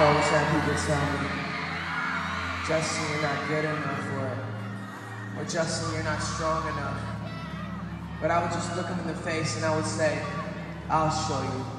always had people tell me, Justin, you're not good enough, for it or, or Justin, you're not strong enough. But I would just look them in the face and I would say, I'll show you.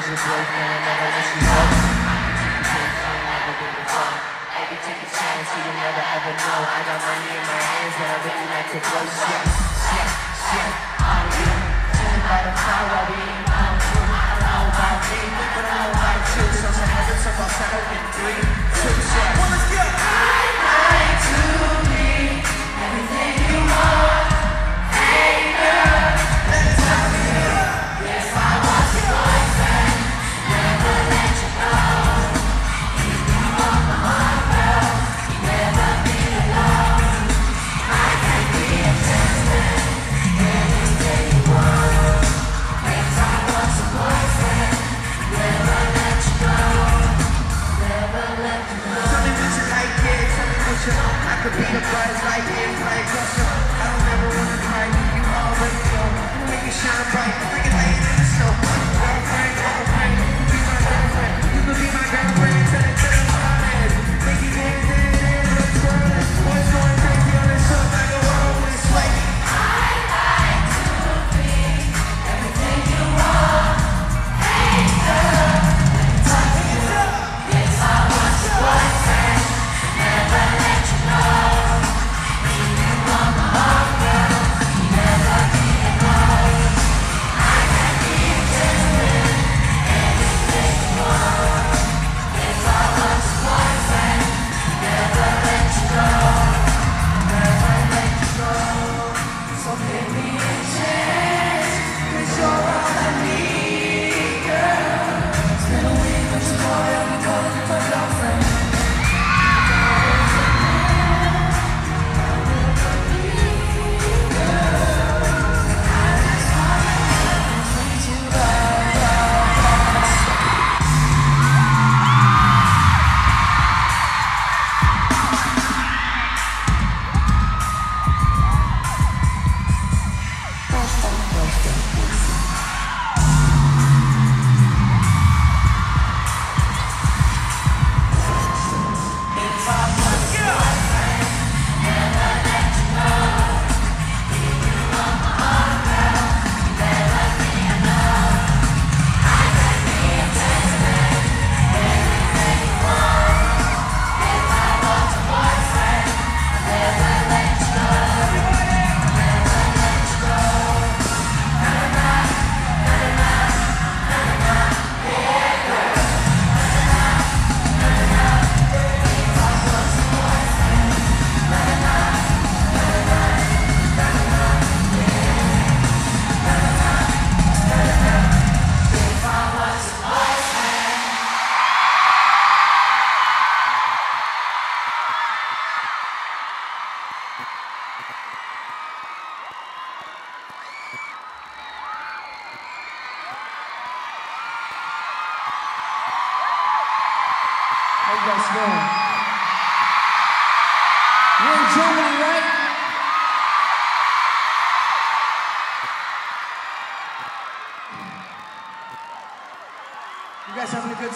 Was your boyfriend, I'd never let you go. Never been before. Maybe take a chance, so you'll never ever know. I got money in my hands that I really like to blow. Shit, shit, shit. I'm you. Chilling by the fire while we eating palm fruit. I don't know about me, but I know about you. So some other stuff I'll settle in three, two, shit. Well, let's go. Tell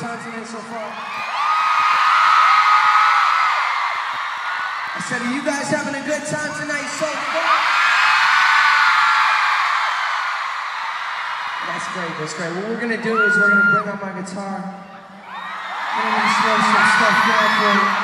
time tonight so far? I said, are you guys having a good time tonight so far? That's great, that's great. What we're gonna do is we're gonna bring out my guitar. I'm gonna slow some stuff down for you.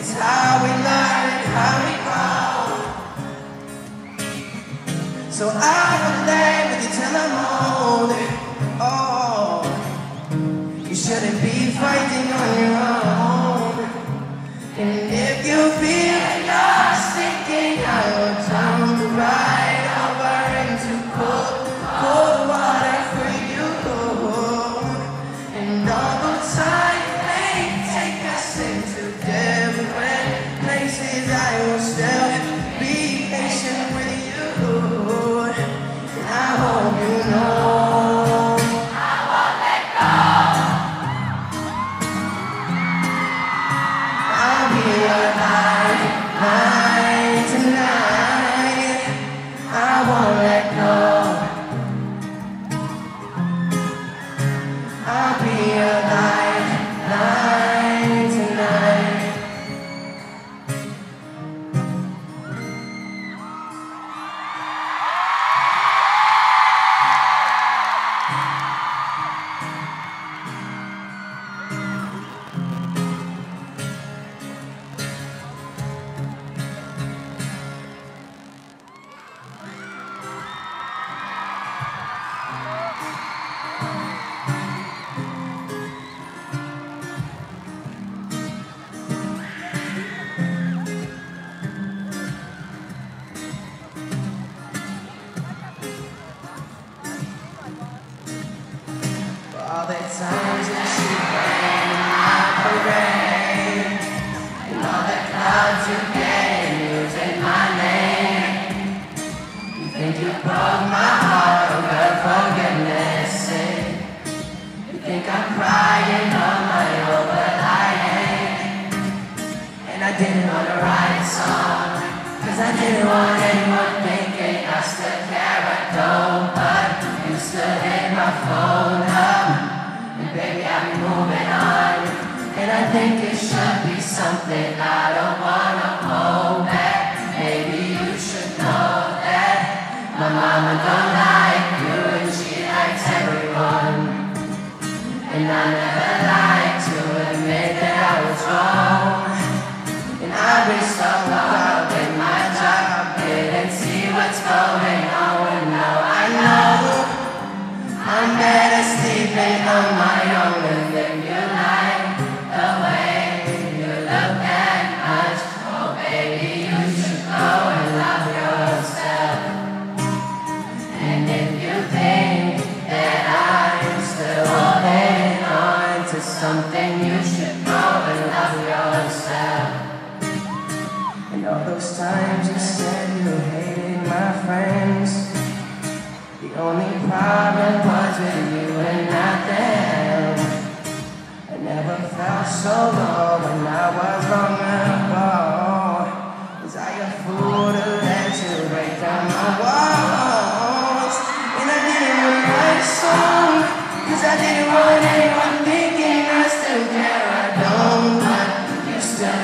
It's how we learn and how we grow. So I will lay with you till I'm old.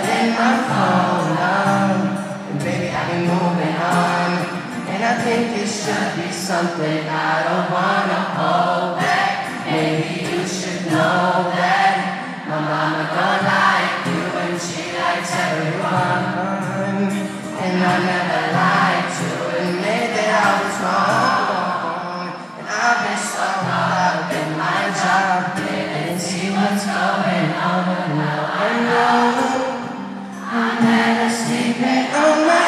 in my phone And baby, I've been moving on. And I think it should be something I don't wanna hold back. Maybe you should know that My mama don't like you and she likes everyone. And I never lied to admit that I was wrong. And I've been so hard in my job. Didn't see what's going on, now I know me my oh,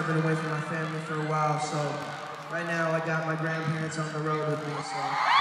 I've been away from my family for a while, so right now I got my grandparents on the road with me, so.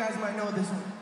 Guys might know this one.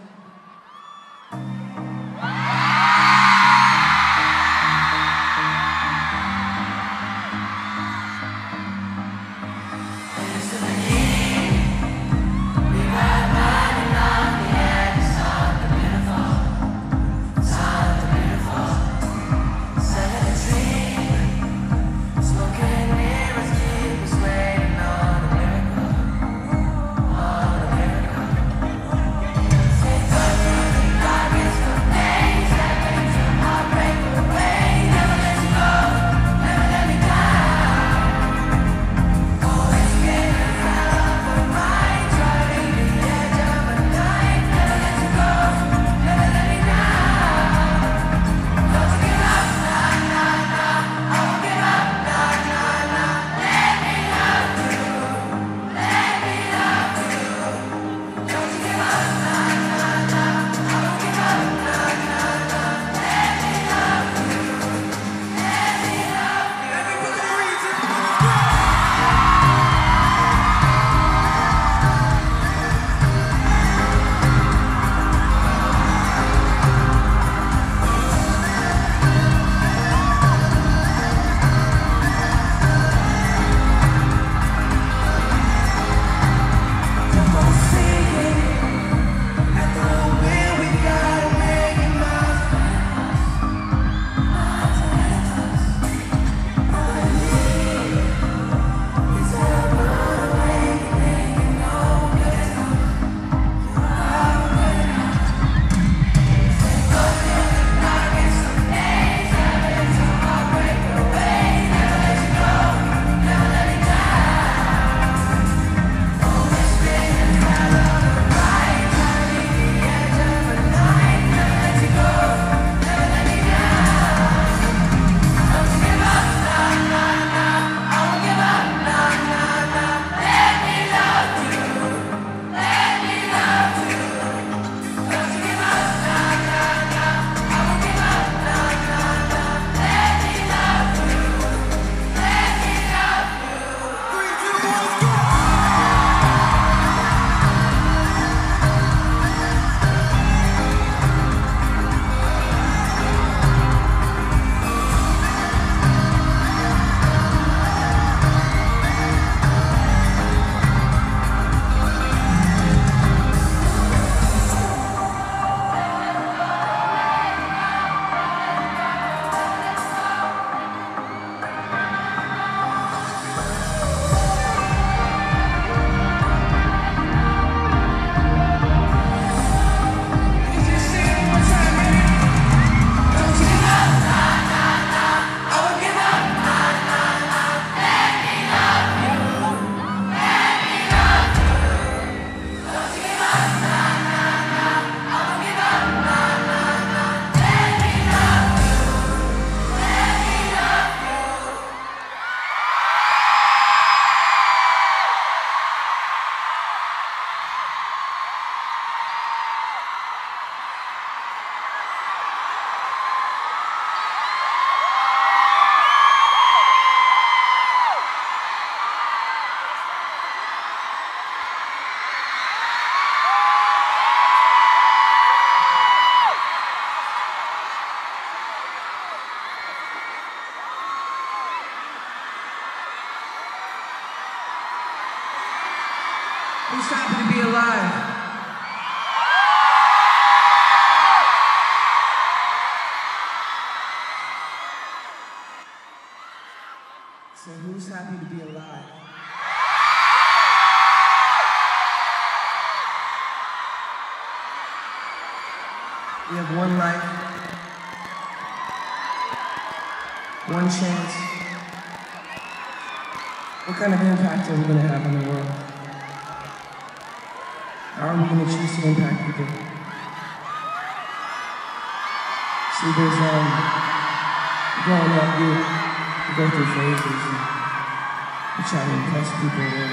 Impress people and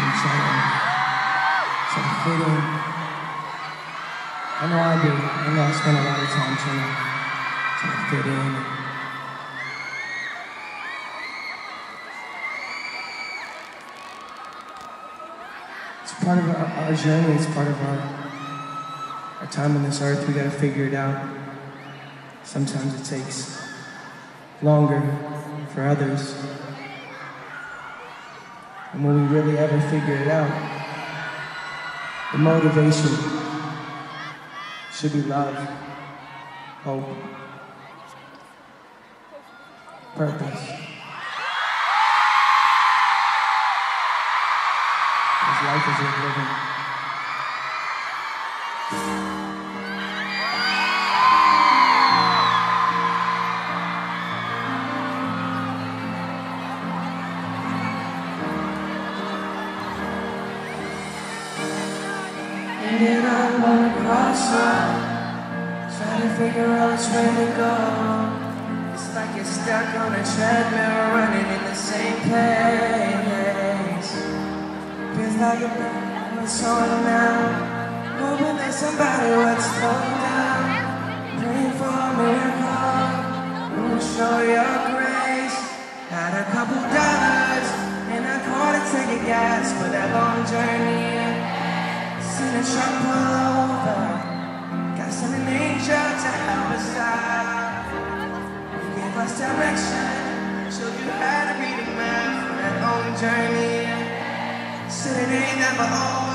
you try to, try to fit. I know I do. I know I spend a lot of time trying to, trying to fit in. It's part of our, our journey. It's part of our our time on this earth. We got to figure it out. Sometimes it takes longer for others. And when we really ever figure it out, the motivation should be love, hope, purpose. Journey. Seen a truck pull over. Got an angel to help us out. You gave us direction. Showed you how to read a map for that long journey. Said it ain't never over.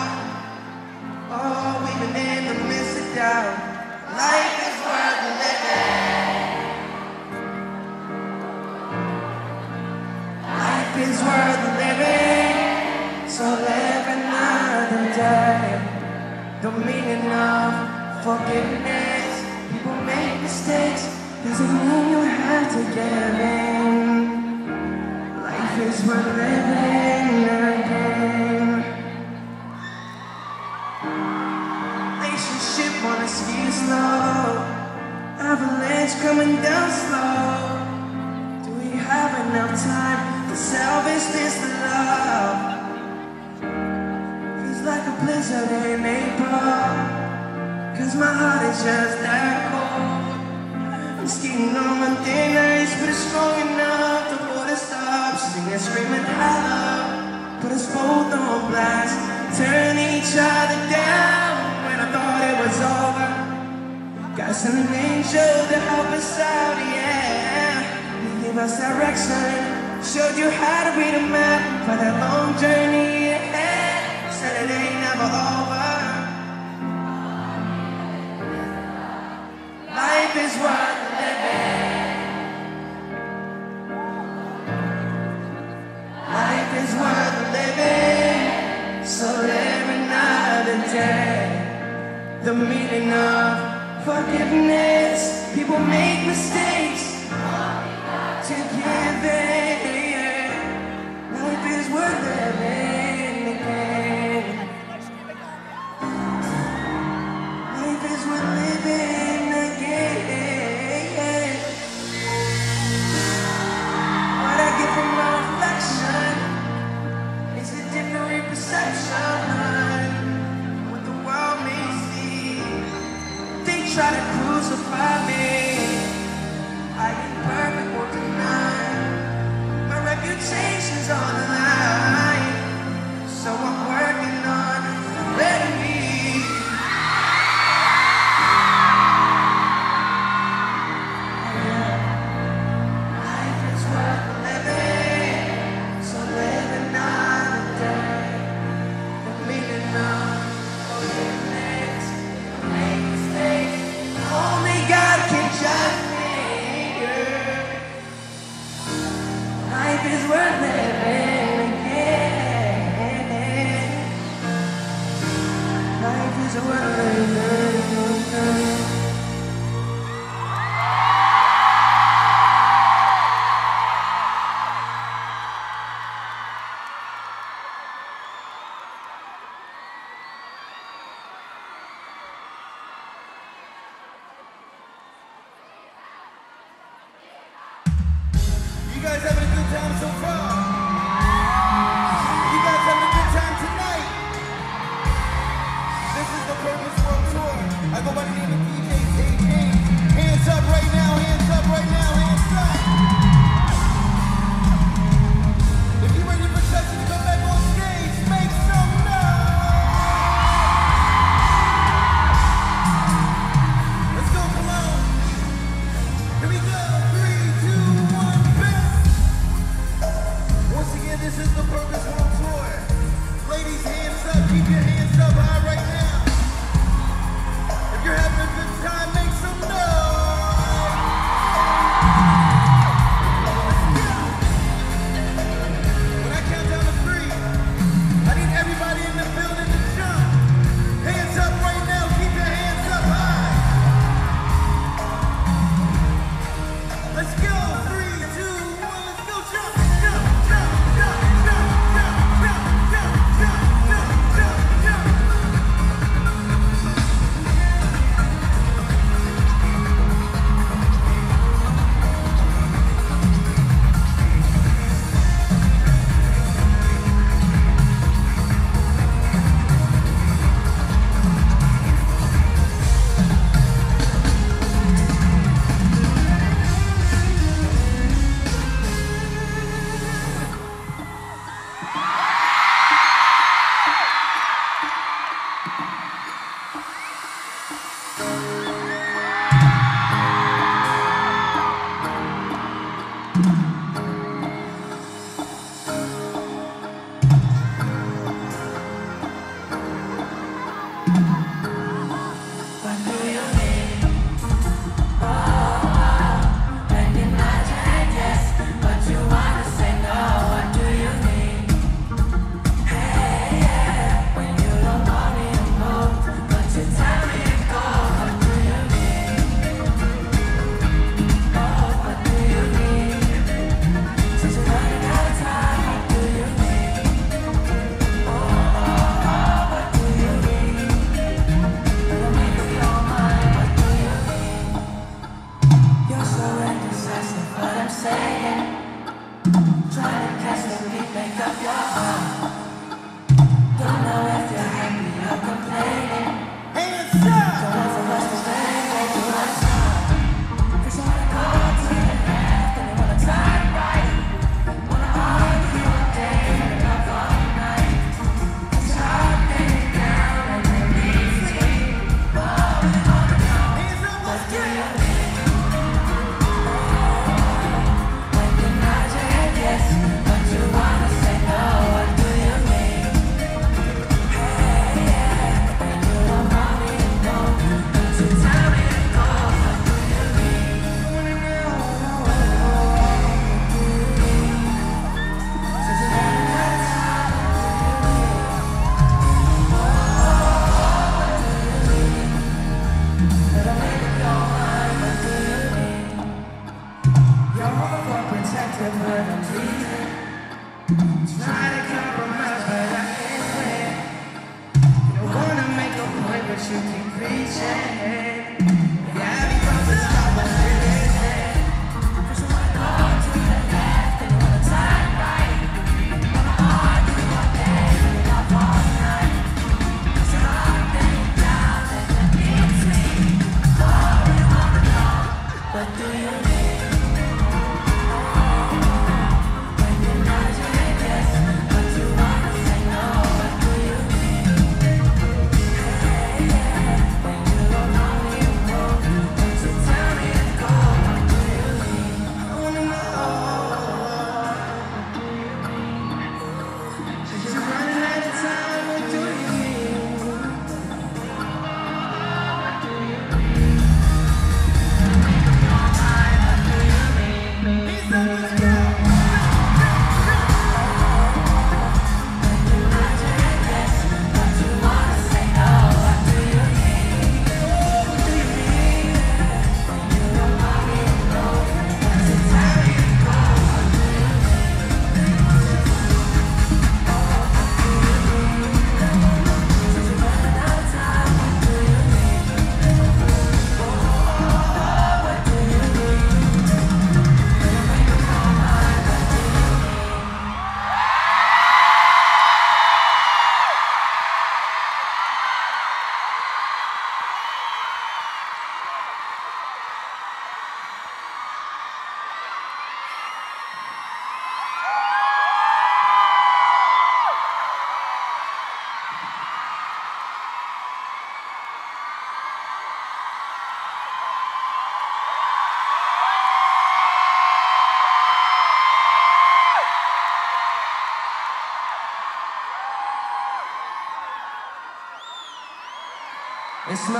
Coming down slow. Do we have enough time to salvage this love? Feels like a blizzard in April. Cause my heart is just that cold. I'm skating on my thin ice, but it's strong enough to hold us up. Singing, screaming, hello. Put us both on blast. Turn each other down when I thought it was over. Sent an angel to help us out, yeah. He gave us direction. Showed you how to read a map for that long journey ahead. Said it ain't never over. Life is worth living. Life is worth living. So live another day. The meaning of forgiveness. People make mistakes.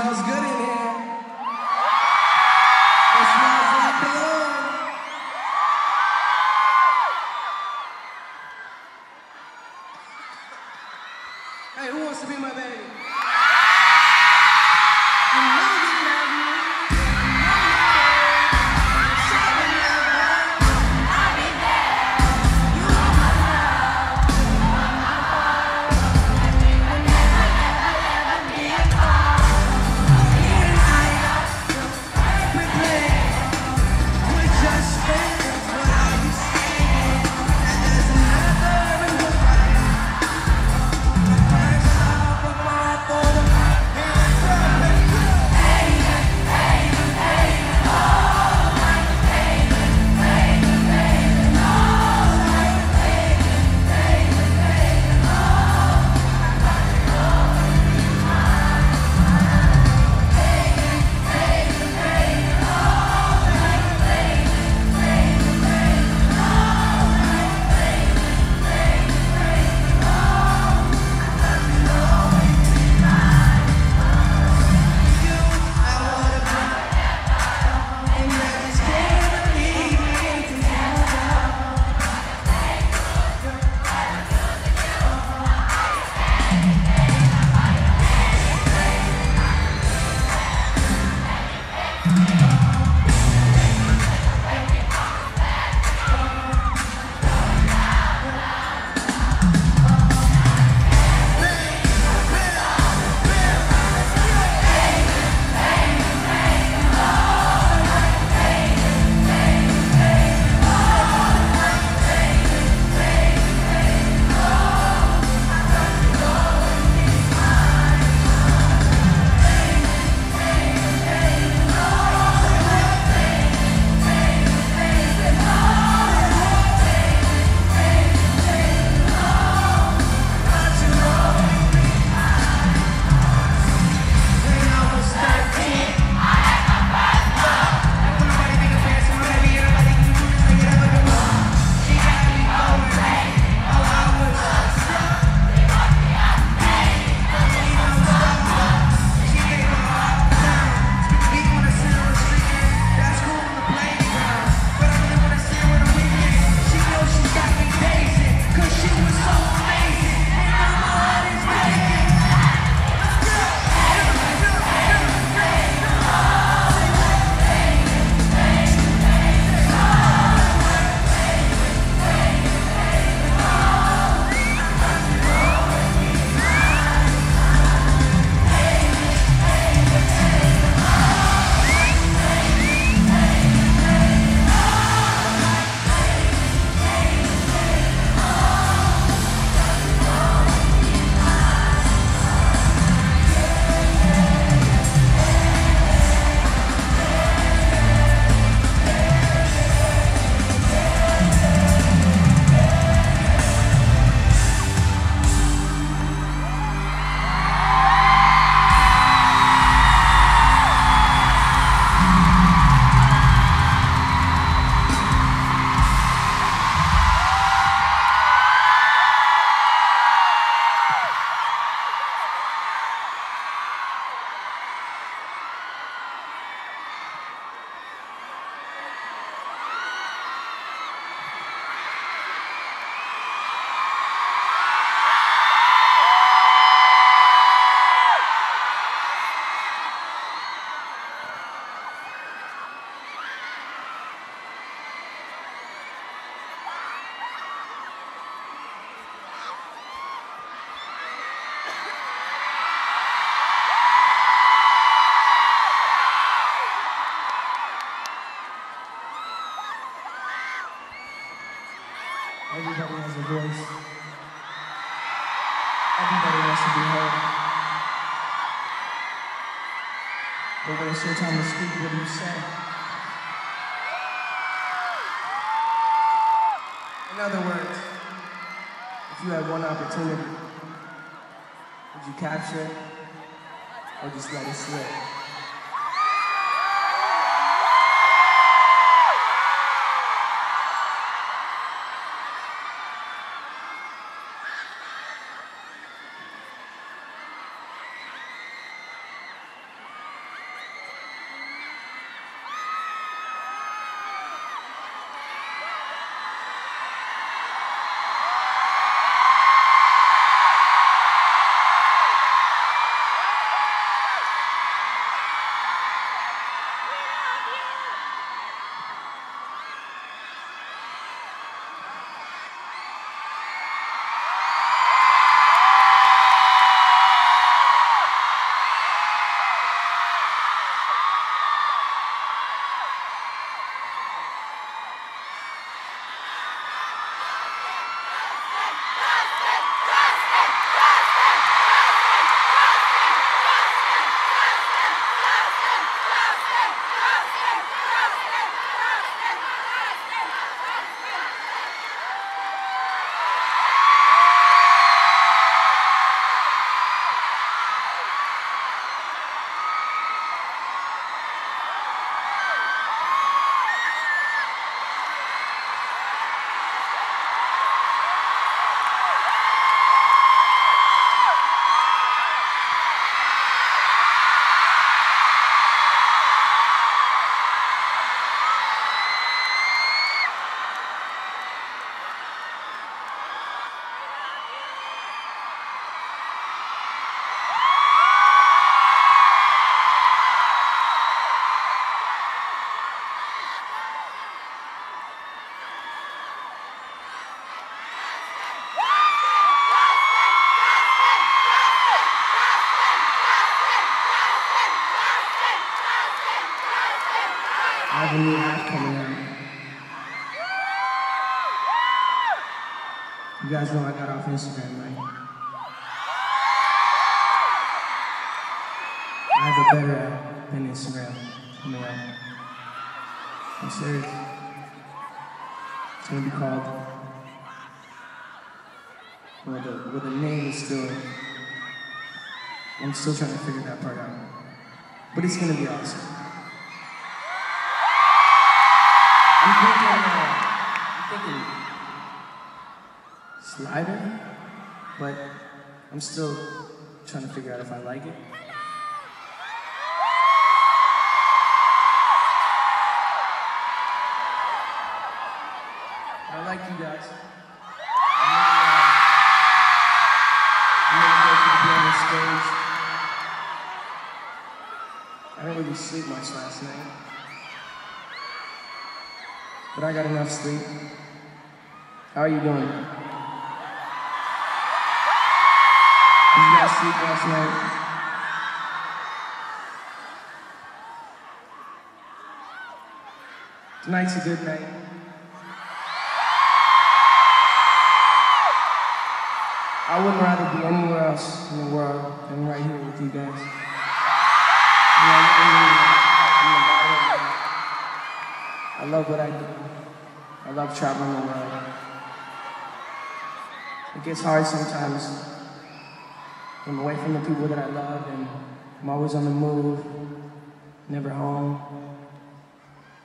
Smells good your time to speak, what do you say? In other words, if you had one opportunity, would you capture it or just let it slip? Yes! Yes! It's gonna be I got enough sleep. How are you doing? Did you guys sleep last night? Tonight's a good night. I wouldn't rather be anywhere else in the world than right here with you guys. I love what I do. I love traveling the world. It gets hard sometimes. I'm away from the people that I love and I'm always on the move, never home.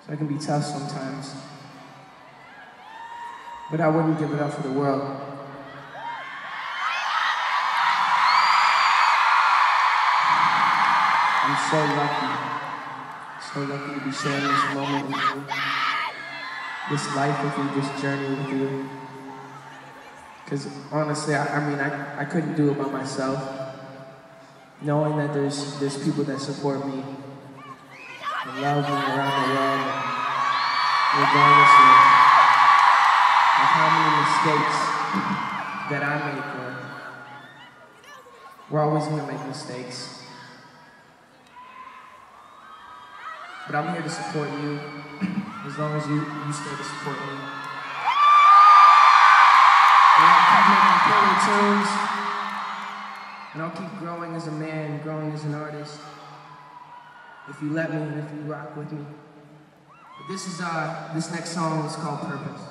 So it can be tough sometimes. But I wouldn't give it up for the world. I'm so lucky. So lucky to be sharing this moment with you. This life with you, this journey with you. Because honestly, I, I mean, I, I couldn't do it by myself. Knowing that there's, there's people that support me and love me around the world, regardless of, of how many mistakes that I make. Or, we're always going to make mistakes. But I'm here to support you as long as you, you stay to support me. And I'll keep making killer tunes. And I'll keep growing as a man, growing as an artist. If you let me and if you rock with me. But this is uh this next song is called Purpose.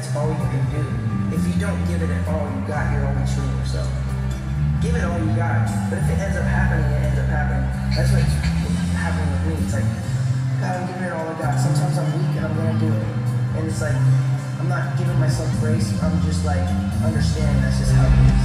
That's all you can do. If you don't give it at all you got, you're only cheating yourself. Give it all you got. But if it ends up happening, it ends up happening. That's what's happening with me. It's like, God, I'm giving it all I got. Sometimes I'm weak and I'm gonna do it. And it's like, I'm not giving myself grace. I'm just like, understanding that's just how it is.